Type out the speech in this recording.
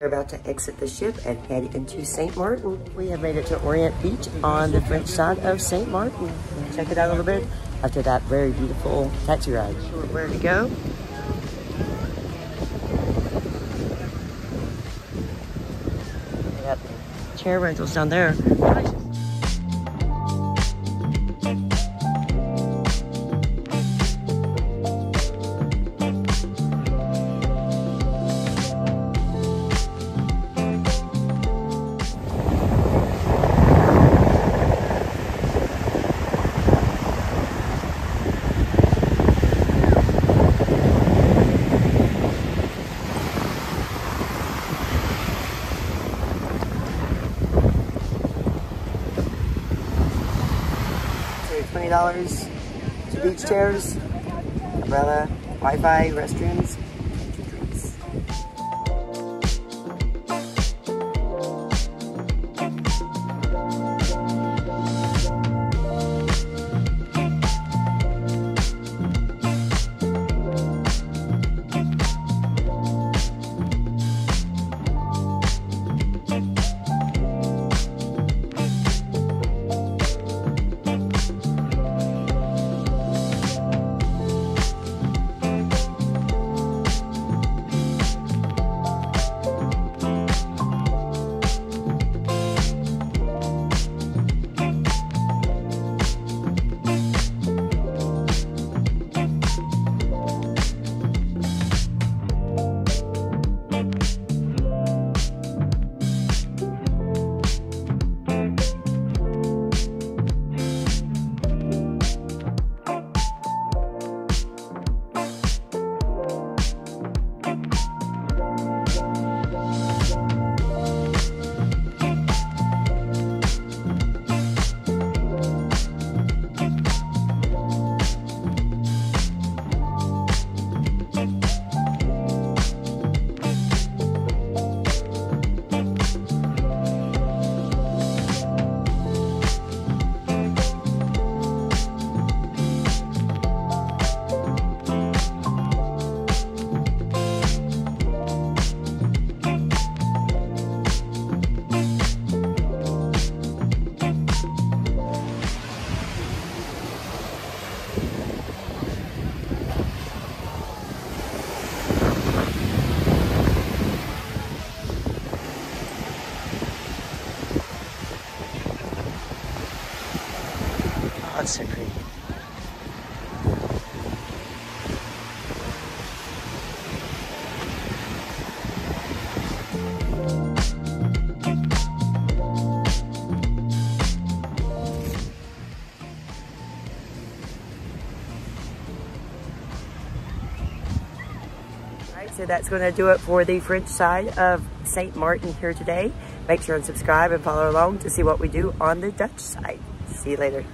We're about to exit the ship and head into St. Martin. We have made it to Orient Beach on the French side of St. Martin. Check it out a little bit after that very beautiful taxi ride. Where to go? We got chair rentals down there. $20 to beach chairs, umbrella, Wi-Fi, restrooms, two drinks. Alright, so that's going to do it for the French side of St. Martin here today. Make sure and subscribe and follow along to see what we do on the Dutch side. See you later.